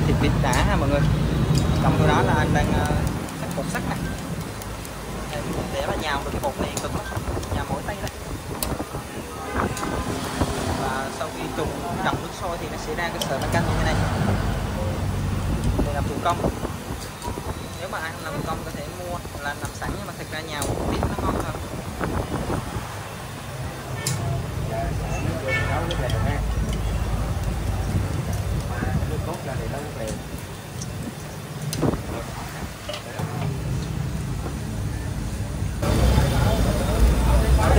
là thịt vịt đã ha mọi người. Trong đó là anh đang ờ, cắt bột sắt này để mà nhào được cái bột này cực lắm. Nhào mỗi tay đây và sau khi trùng trồng nước sôi thì nó sẽ ra cái sợi bánh canh như thế này. Để làm thủ công. Nếu mà ai không làm thủ công có thể mua là làm sẵn nhưng mà thật ra nhào vịt nó ngon hơn. Thưa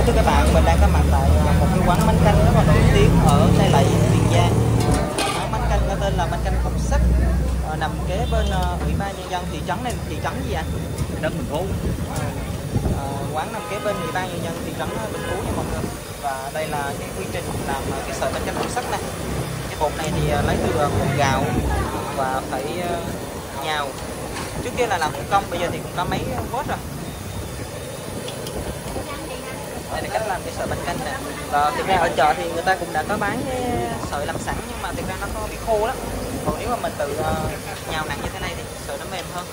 quý các bạn, mình đang có mặt tại à, một cái quán bánh canh rất là nổi tiếng ở Tây Lậy, Tiền Giang. Quán bánh canh có tên là bánh canh Cục Sắt, ờ, nằm kế bên ờ, Ủy ban nhân dân thị trấn này, thị trấn gì ạ? đất mình phú Ờ, quán nằm kế bên Ủy ban nhân dân thị trấn Bình Phú nha mọi người. Và đây là cái quy trình làm cái sợi bánh canh Cục Sắt này. Bột này thì ờ, lấy từ ờ, bột gạo và phải ờ, nhào. Trước kia là làm thủ công, bây giờ thì cũng có máy vót rồi. đây là cách làm cái sợi bánh canh nè. Và thực ra ở chợ thì người ta cũng đã có bán cái sợi làm sẵn nhưng mà thực ra nó có bị khô lắm còn nếu mà mình tự ờ, nhào nặng như thế này thì sợi nó mềm hơn.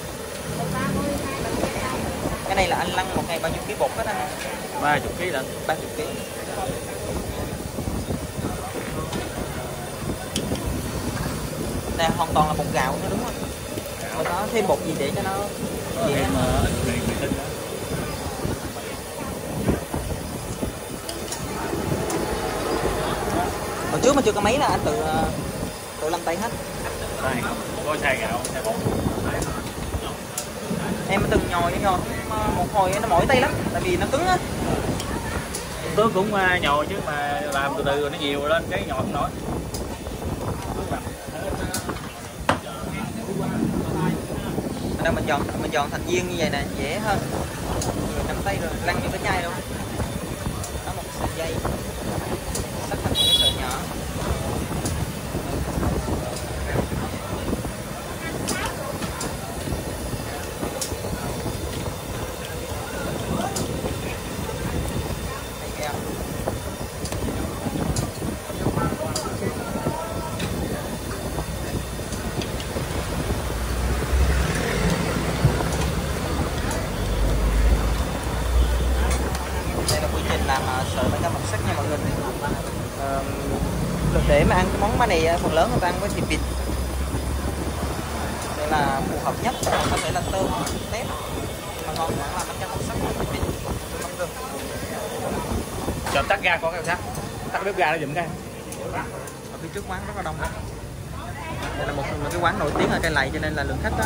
Cái này là anh lăn một ngày bao nhiêu ký bột hết anh? Ba chục ký lận. Ba chục ký đây hoàn toàn là bột gạo nữa đúng không? Rồi có thêm bột gì để cho nó dễ em người đó hồi trước mà chưa có máy là anh tự ờ, tự làm tay hết. Đây có xay gạo xay bột em từng nhồi cái nhồi ờ, một hồi nó mỏi tay lắm, tại vì nó cứng á. Tôi cũng ờ, nhồi chứ mà làm từ từ rồi nó nhiều lên, cái nhồi không nổi. Ở mình dọn mình dọn thành viên như vậy nè, dễ hơn. Nắm tay rồi, lăn như cái chai luôn. Có một sợi dây sắt thành cái sợi nhỏ Đây keo. đây là quy trình làm ờ, sợi bánh canh mọc sắt nha mọi người Ờ, được để mà ăn cái món bánh này ờ, phần lớn người ta ăn với thịt vịt. Đây là phù hợp nhất còn có thể là tôm tép. Mà ngon vẫn là bánh canh mọc sắt với thịt vịt mong được cho tắt ga có cái sắt tắt bếp ga nó giùm cái. Ở phía trước quán rất là đông đấy đây là một cái quán nổi tiếng ở cây lậy cho nên là lượng khách đó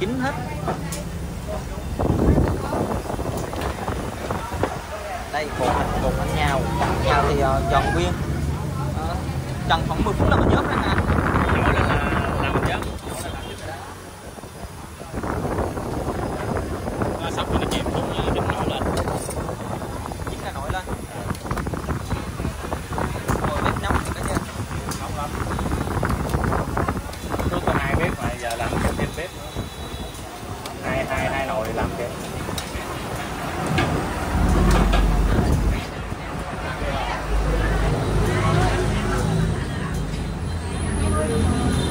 kín hết. Đây bột bột anh nhào. Nhào thì uh, giòn nguyên Ờ, trần khoảng 10 phút là mình nhớt ra ha nhỏ lên là làm mình nhớ nó sắp rồi nó chìm xuống như đỉnh nổi lên chín là nổi lên ngồi bếp nóng thì có chưa không lắm trước có hai bếp mà giờ làm thêm thêm bếp nữa hai hai hai nồi làm thêm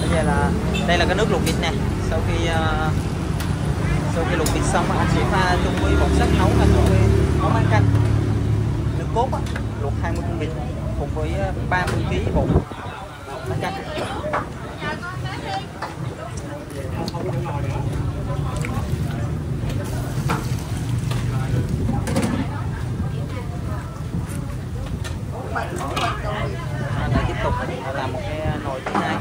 bây giờ là đây là cái nước luộc vịt nè sau khi ờ, sau khi luộc vịt xong anh sẽ pha chung với bột sắt nấu thành một cái món bánh canh nước cốt á luộc 20 con vịt cùng với 30 kg bột bánh canh. Anh lại tiếp tục làm một cái nồi thứ hai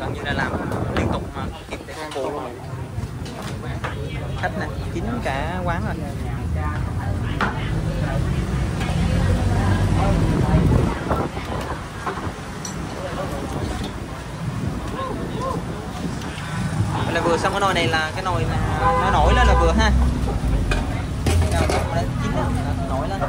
gần như là làm liên tục mà không kịp để phục vụ luôn khách nè kín cả quán rồi Vậy là vừa xong cái nồi này là cái nồi mà nó nổi lên là vừa ha Nào, nó đã chín rồi, nó nổi lên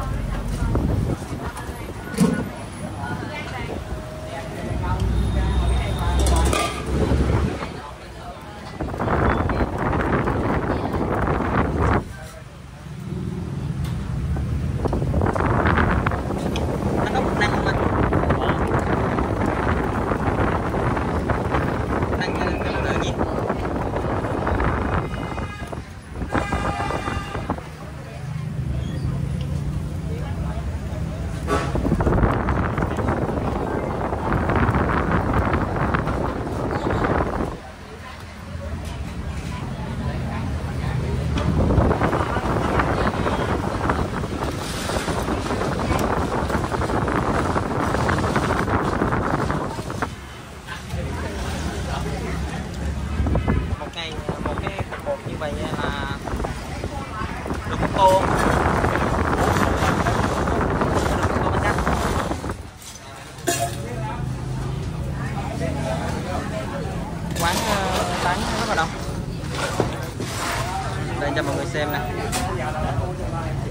ngày một cái cục bột như vậy là được một tô không? được một tô bánh canh quán ờ, bán rất là đông đây cho mọi người xem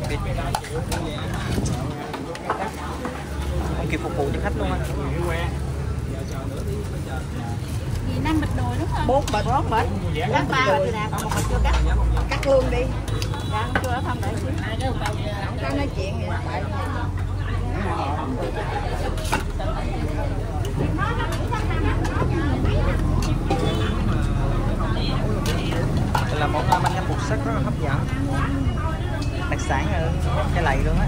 vịt không kịp phục vụ cho khách luôn á. Gì năm bịch đồ đúng không? bốn bịch bốn bịch. Cắt ba bịch nè còn một bịch chưa cắt. Cắt luôn đi. Dạ không chưa không đợi xíu không có nói chuyện vậy là món bánh canh bột sắc rất là hấp dẫn. Đặc sản ở cái lầy luôn á.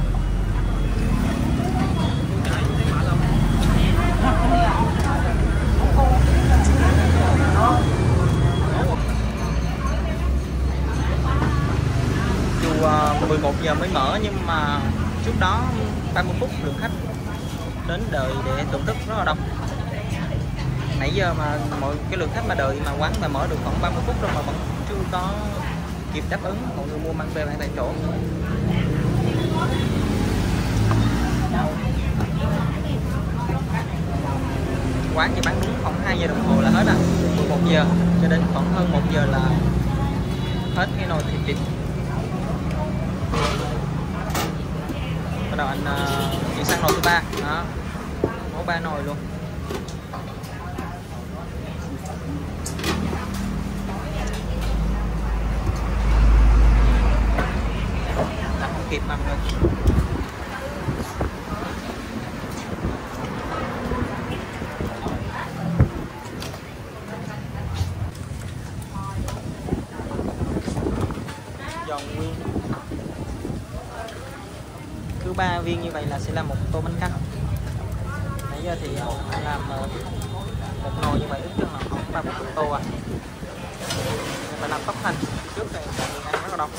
Dù à, 11 giờ mới mở nhưng mà trước đó 30 phút lượng khách đến đợi để thưởng thức rất là đông. Nãy giờ mà mọi cái lượng khách mà đợi mà quán mà mở được khoảng 30 phút rồi mà vẫn có kịp đáp ứng mọi người mua mang về ăn tại chỗ. Quán chỉ bán đúng khoảng 2 giờ đồng hồ là hết à 11 giờ cho đến khoảng hơn 1 giờ là hết cái nồi thịt vịt. Bắt đầu anh uh, chuyển sang nồi thứ ba. Đó. Có ba nồi luôn làm không kịp mà mọi người giòn nguyên. Cứ ba viên như vậy là sẽ là một tô bánh canh nãy giờ thì ờ, làm ờ, một nồi như vậy, ít chừng là khoảng ba bốn tô à. Phải làm tốc hành trước thì người ăn rất là đông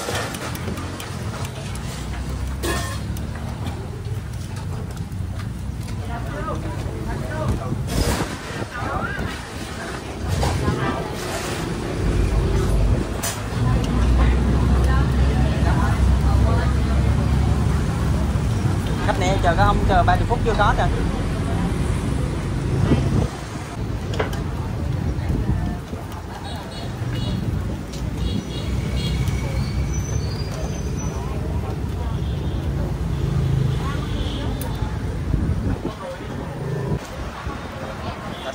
khách nè, chờ có ông, chờ 30 phút chưa có kìa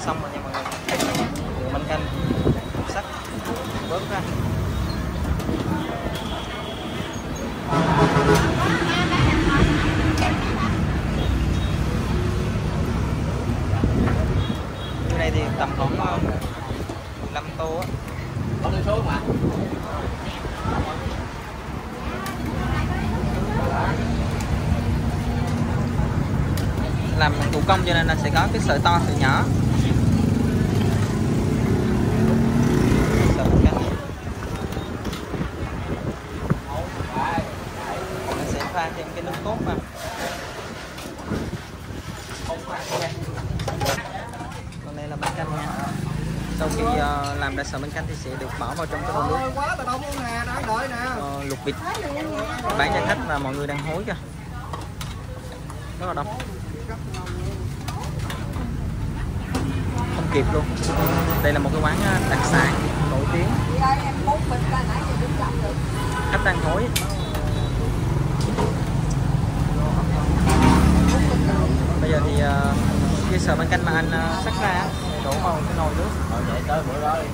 xong rồi nha mọi người. Đường canh sắc bớt ra. Tầm khoảng ờ, 15 tô á. Có đơn số mà làm thủ công cho nên là sẽ có cái sợi to sợi nhỏ. Mình sẽ pha thêm cái nước cốt vào còn đây là bánh canh nha. Sau khi uh, làm ra sợi bánh canh thì sẽ được bỏ vào trong cái nồi nước. Quá tao đông luôn nè đang đợi nè luộc vịt. Bán cho khách và mọi người đang hối kìa. Rất là đông. Không kịp luôn. Đây là một cái quán ờ, đặc sản nổi tiếng. Khách đang hối. Bây giờ thì uh, cái sợi bánh canh mà anh uh, sắc ra đổ vào cái nồi nước rồi vậy tới bữa đó đi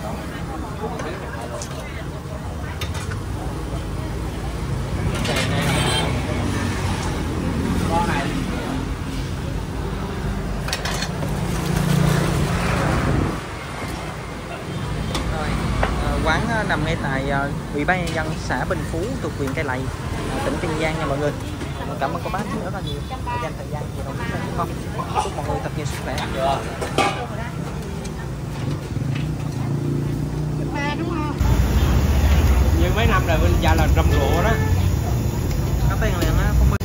con này ờ, quán ờ, nằm ngay tại ờ, Ủy ban nhân dân xã Bình Phú thuộc huyện Cây Lậy, tỉnh Kiên Giang nha mọi người. Cảm ơn cô bác rất là nhiều đã dành thời gian về đồng hành với con. Chúc mọi người thật nhiều sức khỏe. chưa ba đúng không như mấy năm rồi bên già là rầm rộ đó. Có tiền liền á, không